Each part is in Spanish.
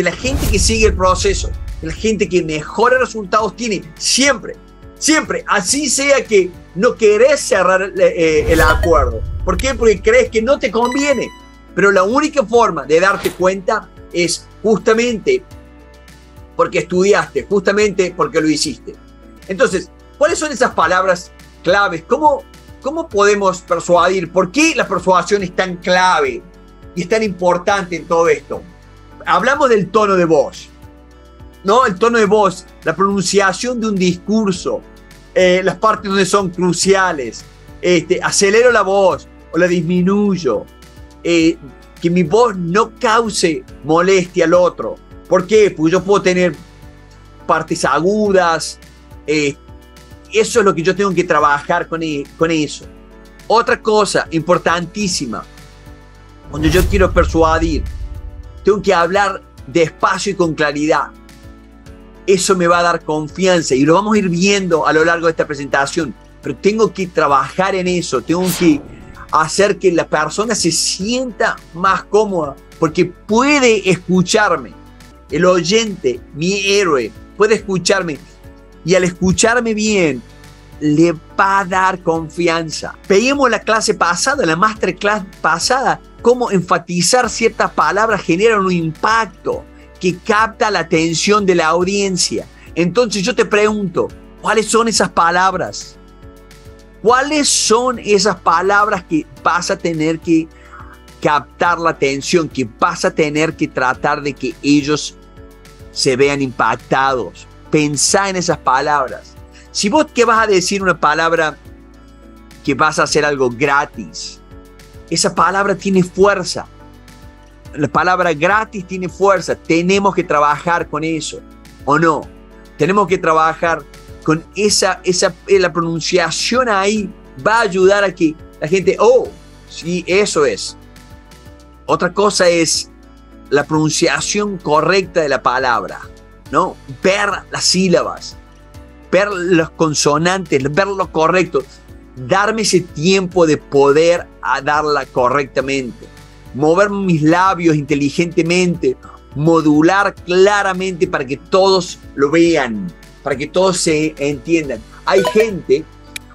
de la gente que sigue el proceso, de la gente que mejores resultados tiene, siempre, siempre, así sea que no querés cerrar eh, el acuerdo. ¿Por qué? Porque crees que no te conviene. Pero la única forma de darte cuenta es justamente porque estudiaste, justamente porque lo hiciste. Entonces, ¿cuáles son esas palabras claves? ¿Cómo, cómo podemos persuadir? ¿Por qué la persuasión es tan clave y es tan importante en todo esto? Hablamos del tono de voz, ¿no? El tono de voz, la pronunciación de un discurso, eh, las partes donde son cruciales, este, acelero la voz o la disminuyo, eh, que mi voz no cause molestia al otro. ¿Por qué? Porque yo puedo tener partes agudas. Eh, eso es lo que yo tengo que trabajar con, e, con eso. Otra cosa importantísima, cuando yo quiero persuadir, tengo que hablar despacio y con claridad. Eso me va a dar confianza y lo vamos a ir viendo a lo largo de esta presentación. Pero tengo que trabajar en eso, tengo que hacer que la persona se sienta más cómoda, porque puede escucharme. El oyente, mi héroe, puede escucharme. Y al escucharme bien, le va a dar confianza. Veíamos la clase pasada, la masterclass pasada, cómo enfatizar ciertas palabras genera un impacto que capta la atención de la audiencia. Entonces yo te pregunto, ¿cuáles son esas palabras? ¿Cuáles son esas palabras que vas a tener que captar la atención, que vas a tener que tratar de que ellos se vean impactados? Pensá en esas palabras. Si vos que vas a decir una palabra que vas a hacer algo gratis, esa palabra tiene fuerza. La palabra gratis tiene fuerza. Tenemos que trabajar con eso, ¿o no? Tenemos que trabajar con esa, esa eh, la pronunciación ahí va a ayudar a que la gente, oh, sí, eso es. Otra cosa es la pronunciación correcta de la palabra, ¿no? Ver las sílabas, ver los consonantes, ver lo correcto, darme ese tiempo de poder a darla correctamente, mover mis labios inteligentemente, modular claramente para que todos lo vean, para que todos se entiendan. Hay gente,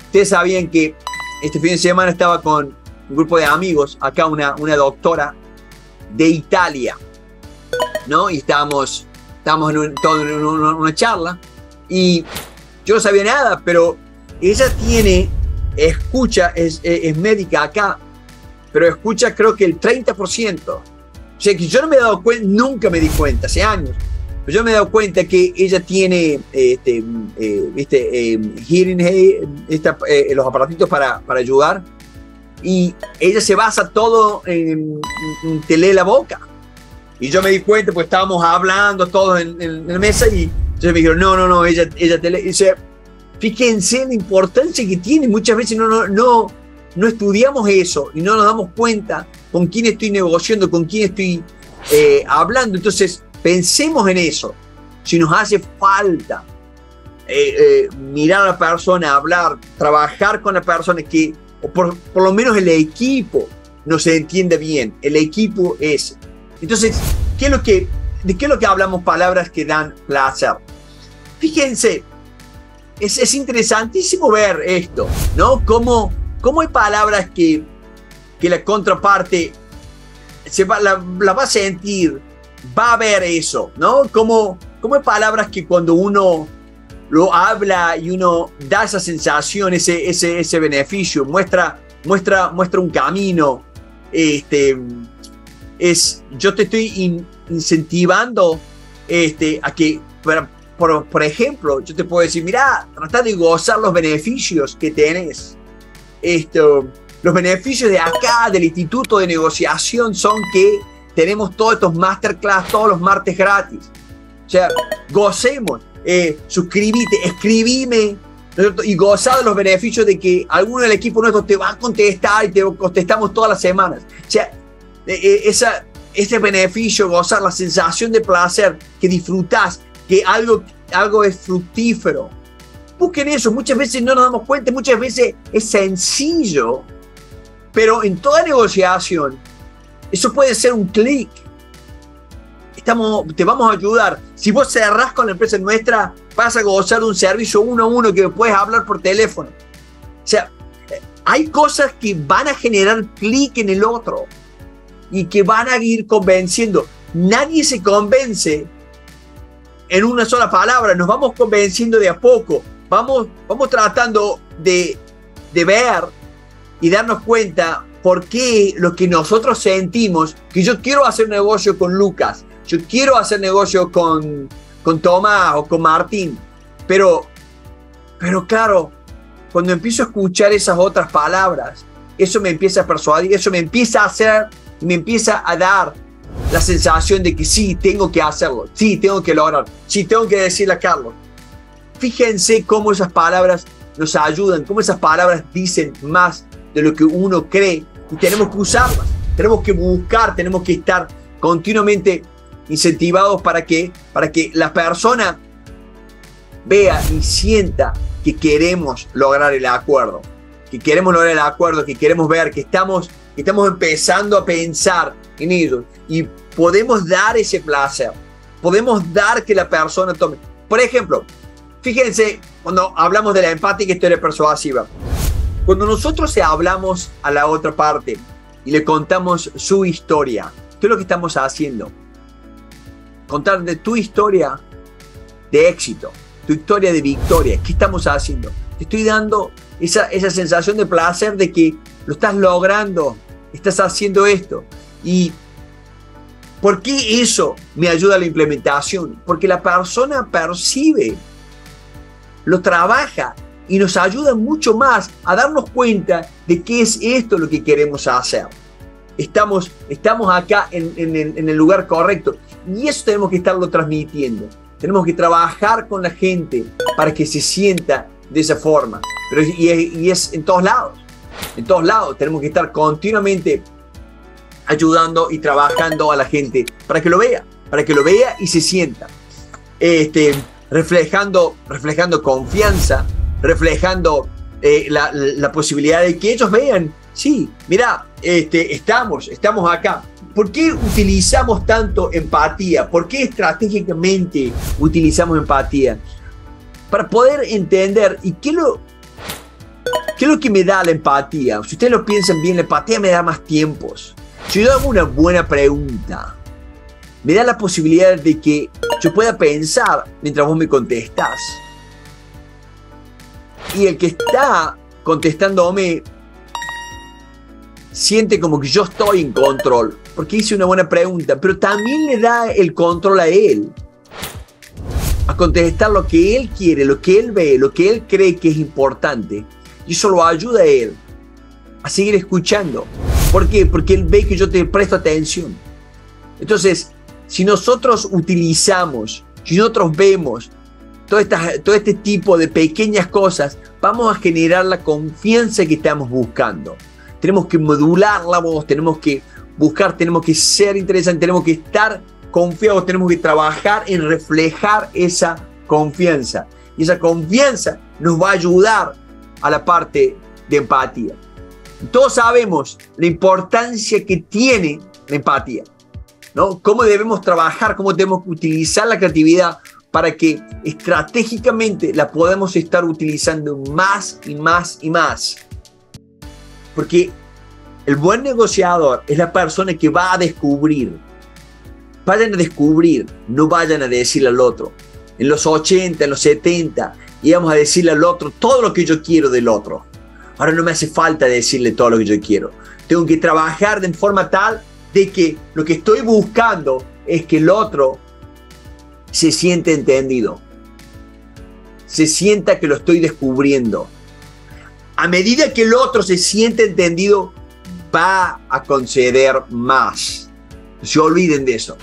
ustedes sabían que este fin de semana estaba con un grupo de amigos, acá una, una doctora de Italia, ¿no? Y estábamos, estábamos en, en una charla y yo no sabía nada, pero ella tiene, escucha, es, médica acá, pero escucha creo que el 30%. O sea que yo no me he dado cuenta, nunca me di cuenta, hace años yo me he dado cuenta que ella tiene este, eh, este hearing aid, eh, los aparatitos para, para, ayudar, y ella se basa todo en, te lee la boca. Y yo me di cuenta, pues estábamos hablando todos en, la mesa y yo me dijeron, no, no, no, ella, ella te lee. Y fíjense la importancia que tiene. Muchas veces no, no, no, no estudiamos eso y no nos damos cuenta con quién estoy negociando, con quién estoy eh, hablando. Entonces, Pensemos en eso. Si nos hace falta eh, eh, mirar a la persona, hablar, trabajar con la persona, que o por, lo menos el equipo no se entiende bien. El equipo es. Entonces, ¿qué es lo que, ¿de qué es lo que hablamos? Palabras que dan placer. Fíjense, es, es interesantísimo ver esto, ¿no? Cómo, cómo hay palabras que, que la contraparte se va, la, va a sentir va a haber eso, ¿no? Como hay palabras que cuando uno lo habla y uno da esa sensación, ese, ese, ese beneficio, muestra, muestra, muestra un camino, este, es, yo te estoy incentivando este, a que, por, por, ejemplo, yo te puedo decir, mira, trata de gozar los beneficios que tenés. Esto, los beneficios de acá, del Instituto de Negociación, son que tenemos todos estos masterclass todos los martes gratis. O sea, gocemos, eh, suscríbete, escribime y goza de los beneficios de que alguno del equipo nuestro te va a contestar y te contestamos todas las semanas. O sea, eh, esa, ese beneficio, gozar la sensación de placer que disfrutas, que algo, algo es fructífero. Busquen eso, muchas veces no nos damos cuenta, muchas veces es sencillo, pero en toda negociación eso puede ser un clic. estamos, te vamos a ayudar. Si vos cerrás con la empresa nuestra, vas a gozar de un servicio uno a uno que puedes hablar por teléfono. O sea, hay cosas que van a generar clic en el otro y que van a ir convenciendo. Nadie se convence en una sola palabra, nos vamos convenciendo de a poco, vamos, vamos tratando de, de ver y darnos cuenta por qué lo que nosotros sentimos, que yo quiero hacer negocio con Lucas, yo quiero hacer negocio con, con Tomás o con Martín, pero, pero claro, cuando empiezo a escuchar esas otras palabras, eso me empieza a persuadir, eso me empieza a hacer, me empieza a dar la sensación de que sí, tengo que hacerlo, sí, tengo que lograr, sí, tengo que decirle a Carlos. Fíjense cómo esas palabras nos ayudan, cómo esas palabras dicen más de lo que uno cree y tenemos que usarlas, tenemos que buscar, tenemos que estar continuamente incentivados para que, para que la persona vea y sienta que queremos lograr el acuerdo, que queremos lograr el acuerdo, que queremos ver, que estamos, que estamos empezando a pensar en ellos y podemos dar ese placer, podemos dar que la persona tome. Por ejemplo, fíjense cuando hablamos de la empática historia persuasiva, cuando nosotros hablamos a la otra parte y le contamos su historia, ¿qué es lo que estamos haciendo? Contar de tu historia de éxito, tu historia de victoria. ¿Qué estamos haciendo? Te estoy dando esa, esa sensación de placer de que lo estás logrando, estás haciendo esto. ¿Y por qué eso me ayuda a la implementación? Porque la persona percibe, lo trabaja y nos ayuda mucho más a darnos cuenta de qué es esto lo que queremos hacer. Estamos, estamos acá en, en el lugar correcto y eso tenemos que estarlo transmitiendo. Tenemos que trabajar con la gente para que se sienta de esa forma. Pero, y, es, en todos lados. En todos lados. Tenemos que estar continuamente ayudando y trabajando a la gente para que lo vea, para que lo vea y se sienta. Este, reflejando, reflejando confianza, reflejando eh, la, la, posibilidad de que ellos vean, sí, mira, este, estamos, estamos acá. ¿Por qué utilizamos tanto empatía? ¿Por qué estratégicamente utilizamos empatía? Para poder entender y qué lo, qué es lo que me da la empatía. Si ustedes lo piensan bien, la empatía me da más tiempos. Si yo hago una buena pregunta, me da la posibilidad de que yo pueda pensar mientras vos me contestás. Y el que está contestándome siente como que yo estoy en control, porque hice una buena pregunta, pero también le da el control a él, a contestar lo que él quiere, lo que él ve, lo que él cree que es importante, y eso lo ayuda a él a seguir escuchando. ¿Por qué? Porque él ve que yo te presto atención. Entonces, si nosotros utilizamos, si nosotros vemos todo, todo este tipo de pequeñas cosas, vamos a generar la confianza que estamos buscando tenemos que modular la voz, tenemos que buscar, tenemos que ser interesantes, tenemos que estar confiados, tenemos que trabajar en reflejar esa confianza. Y esa confianza nos va a ayudar a la parte de empatía. Todos sabemos la importancia que tiene la empatía, ¿no? Cómo debemos trabajar, cómo debemos utilizar la creatividad para que estratégicamente la podamos estar utilizando más y más y más. Porque el buen negociador es la persona que va a descubrir. Vayan a descubrir, no vayan a decirle al otro. En los 80, en los 70, íbamos a decirle al otro todo lo que yo quiero del otro. Ahora no me hace falta decirle todo lo que yo quiero. Tengo que trabajar de forma tal de que lo que estoy buscando es que el otro se siente entendido. Se sienta que lo estoy descubriendo a medida que el otro se siente entendido, va a conceder más. No se olviden de eso.